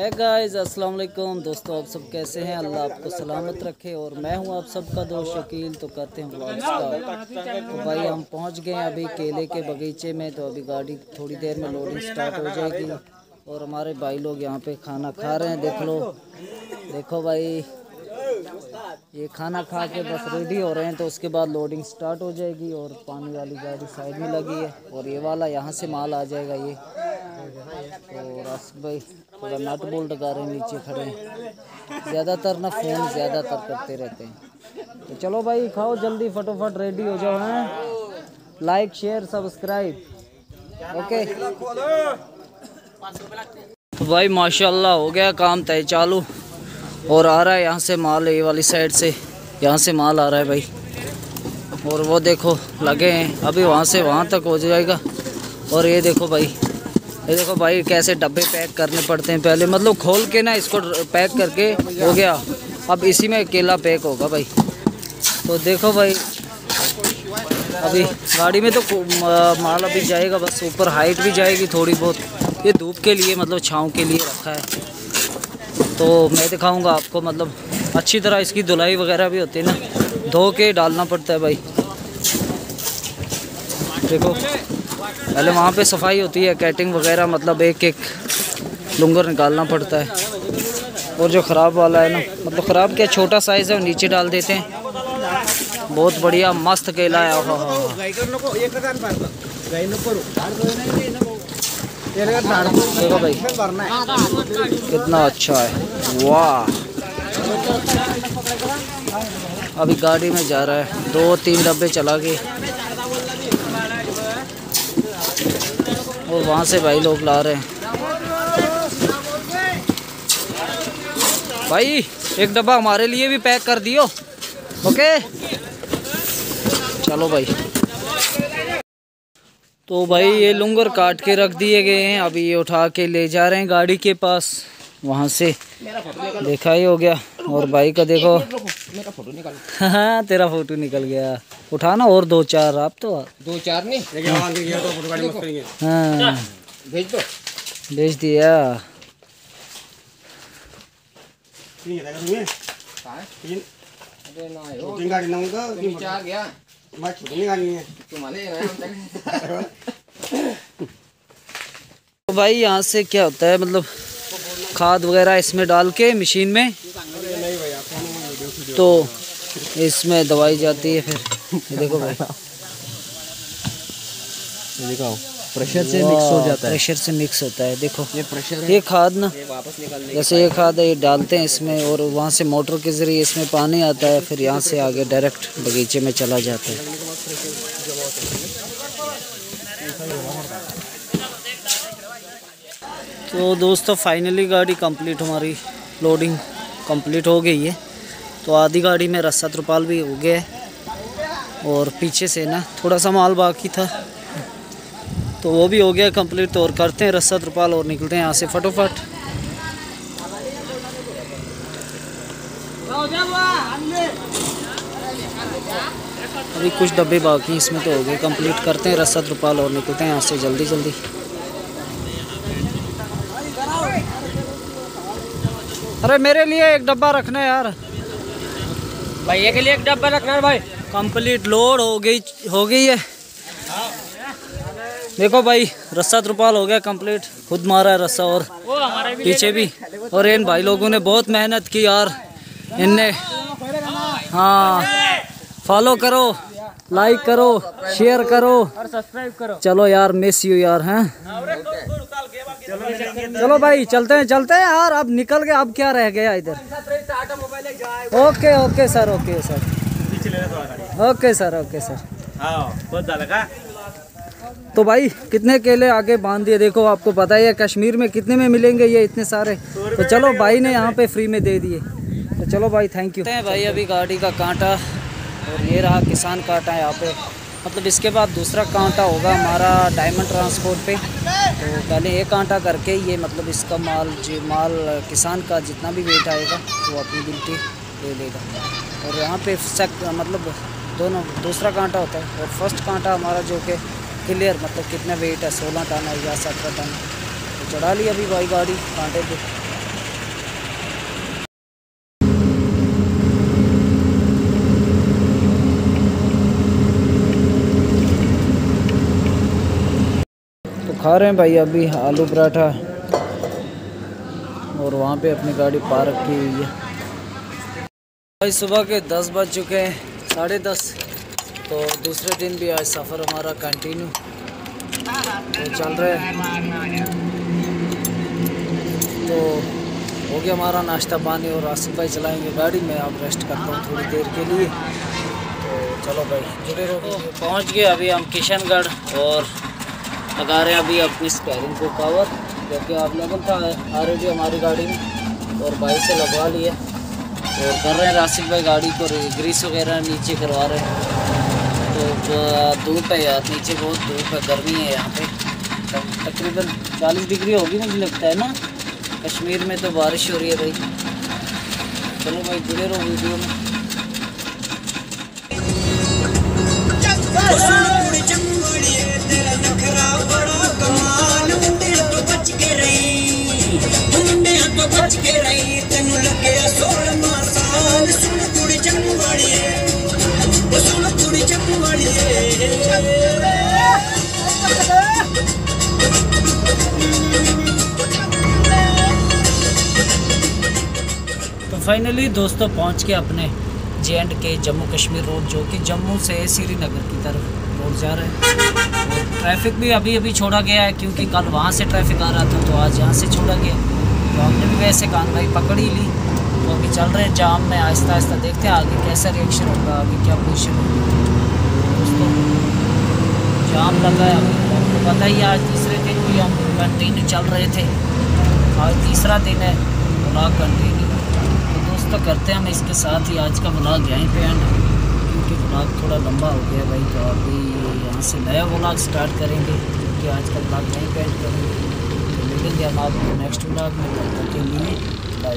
है गाइस अस्सलाम वालेकुम दोस्तों, आप सब कैसे हैं? अल्लाह आपको सलामत रखे और मैं हूँ आप सबका दोस्त शकील। तो करते हैं तो भाई, हम पहुँच गए अभी केले के बगीचे में। तो अभी गाड़ी थोड़ी देर में लोडिंग स्टार्ट हो जाएगी। और हमारे भाई लोग यहाँ पे खाना खा रहे हैं, देख लो। देखो भाई, ये खाना खा के बस रेडी हो रहे हैं। तो उसके बाद लोडिंग स्टार्ट हो जाएगी और पानी वाली गाड़ी साइड में लगी है। और ये वाला यहाँ से माल आ जाएगा ये। तो रस भाई थोड़ा नट बोल्ट गा रहे हैं, नीचे खड़े हैं। ज़्यादातर ना फ़ोन ज़्यादातर करते रहते हैं। तो चलो भाई, खाओ जल्दी, फटोफट रेडी हो जाओ, हैं? लाइक शेयर सब्सक्राइब ओके तो भाई, माशाल्लाह, हो गया काम तय, चालू। और आ रहा है यहाँ से माल, ये वाली साइड से। यहाँ से माल आ रहा है भाई। और वो देखो, लगे हैं। अभी वहाँ से वहाँ तक हो जाएगा। और ये देखो भाई ये देखो भाई कैसे डब्बे पैक करने पड़ते हैं पहले। मतलब खोल के ना इसको पैक करके हो गया। अब इसी में केला पैक होगा भाई। तो देखो भाई, अभी गाड़ी में तो माल अभी जाएगा, बस ऊपर हाइट भी जाएगी थोड़ी बहुत। ये धूप के लिए मतलब छाँव के लिए रखा है। तो मैं दिखाऊँगा आपको मतलब अच्छी तरह इसकी धुलाई वगैरह भी होती है ना। धो के डालना पड़ता है भाई। देखो। पहले वहाँ पे सफ़ाई होती है कैटिंग वगैरह मतलब एक एक लुंगर निकालना पड़ता है। और जो ख़राब वाला है ना मतलब ख़राब क्या, छोटा साइज़ है वो नीचे डाल देते हैं। बहुत बढ़िया, मस्त केला है। देखो भाई, कितना अच्छा है। वाह। अभी गाड़ी में जा रहा है। दो तीन डब्बे चला गए और वहाँ से भाई लोग ला रहे हैं। भाई, एक डब्बा हमारे लिए भी पैक कर दियो। ओके? चलो भाई। तो भाई, ये लुंगर काट के रख दिए गए हैं। अभी ये उठा के ले जा रहे हैं गाड़ी के पास। वहाँ से देखा ही हो गया। और भाई का देखो। निकल। हाँ तेरा फ़ोटो निकल गया। उठाना और दो चार आप तो दो चार नहीं। हाँ। भेज दो। भेज दिया। गया। तुम्हारे तो भाई यहाँ से क्या होता है? मतलब खाद वगैरह इसमें डाल के मशीन में? तो इसमें दवाई जाती है फिर। ये देखो भाई। दिखाओ। प्रेशर से मिक्स हो जाता है। प्रेशर से मिक्स होता है। देखो। ये प्रेशर ये खाद ना जैसे ये खाद है ये डालते हैं इसमें और वहाँ से मोटर के ज़रिए इसमें पानी आता है फिर यहाँ से आगे डायरेक्ट बगीचे में चला जाता है। तो दोस्तों फाइनली गाड़ी कंप्लीट हमारी लोडिंग कंप्लीट हो गई है। तो आधी गाड़ी में रस्सा त्रुपाल भी हो गया है और पीछे से ना थोड़ा सा माल बाकी था। तो वो भी हो गया कंप्लीट तो और करते हैं रस्सा त्रुपाल और निकलते हैं यहाँ से फटोफट। अभी कुछ डब्बे बाकी इसमें तो हो गए। कंप्लीट करते हैं रस्सा त्रुपाल और निकलते हैं यहाँ से जल्दी जल्दी अरे मेरे लिए एक डब्बा रखना यार। भैया के लिए एक डब्बा रखना है भाई। कंप्लीट लोड हो गई हो गई है। देखो भाई रस्सा त्रुपाल हो गया कंप्लीट खुद मारा है रस्सा और पीछे भी। और इन भाई लोगों ने बहुत मेहनत की यार। इनने हाँ। फॉलो करो लाइक करो शेयर करो। और सब्सक्राइब करो। चलो यार मिस यू यार हैं? चलो भाई चलते हैं चलते हैं यार। अब निकल गए अब क्या रह गया इधर? Okay okay sir okay sir okay sir okay sir तो भाई कितने केले आगे बाँध दिए? देखो आपको पता ही है कश्मीर में कितने में मिलेंगे ये इतने सारे। तो चलो भाई ने यहाँ पे फ्री में दे दिए। तो चलो भाई थैंक यू भाई अभी गाड़ी का कांटा और ये रहा किसान कांटा यहाँ पे। मतलब इसके बाद दूसरा कांटा होगा हमारा डायमंड ट्रांसपोर्ट पे। तो पहले एक कांटा करके ये मतलब इसका माल, जो, माल किसान का जितना भी वेट आएगा, वो अपनी गिनती ले लेगा। और यहाँ पे सेक मतलब दोनों, दूसरा कांटा होता है। और फ़र्स्ट कांटा हमारा जो कि क्लियर मतलब कितना वेट है, सोलह टन है या सत्रह टन। तो चढ़ा ली अभी भाई गाड़ी कांटे पे। खा रहे हैं भाई अभी आलू पराठा। और वहाँ पे अपनी गाड़ी पार्क की हुई है। भाई सुबह के दस बज चुके हैं, साढ़े दस। तो दूसरे दिन भी आज सफ़र हमारा कंटिन्यू तो चल रहा है। तो हो गया हमारा नाश्ता पानी और आसिफ भाई चलाएँगे गाड़ी। मैं आप रेस्ट करता हूँ थोड़ी देर के लिए। तो चलो भाई, जुड़े रहो। पहुँच गए अभी हम किशनगढ़ और लगा रहे हैं अभी अपनी स्पेयरिंग को कवर क्योंकि अवेलेबल था ऑलरेडी हमारी गाड़ी में, और बाइक से लगवा लिया और कर रहे हैं राशिद भाई गाड़ी को ग्रीस वगैरह नीचे करवा रहे हैं। तो धूप है यार, नीचे बहुत धूप है, गर्मी है यहाँ पे। तकरीबन चालीस डिग्री होगी मुझे लगता है ना? कश्मीर में तो बारिश हो रही है भाई। चलो भाई, जुड़े रहो वीडियो में। फाइनली दोस्तों पहुँच के अपने जे एंड के जम्मू कश्मीर रोड जो कि जम्मू से श्रीनगर की तरफ़ रोड जा रहे हैं। ट्रैफ़िक भी अभी अभी छोड़ा गया है, क्योंकि कल वहाँ से ट्रैफ़िक आ रहा था तो आज यहाँ से छोड़ा गया तो हमने भी वैसे कान भाई पकड़ ही ली। तो अभी चल रहे जाम में आहिस्ता आहिस्ता देखते हैं आगे कैसा रिएक्शन होगा, आगे क्या पोजिशन होगी। दोस्तों। जाम लगा है आपको पता ही आज तीसरे दिन भी हम कंटिन्यू चल रहे थे। आज तीसरा दिन है ब्लॉग कंटिन्यू तो दोस्तों, करते हैं हम इसके साथ ही आज का ब्लॉग यहीं पे एंड क्योंकि ब्लॉग थोड़ा लंबा हो गया भाई तो अभी यहाँ से नया ब्लॉग स्टार्ट करेंगे, क्योंकि आज का ब्लॉग यहीं पे एंड करेंगे। तो मिलेंगे हम आपको नेक्स्ट ब्लॉग में, तब तक बाय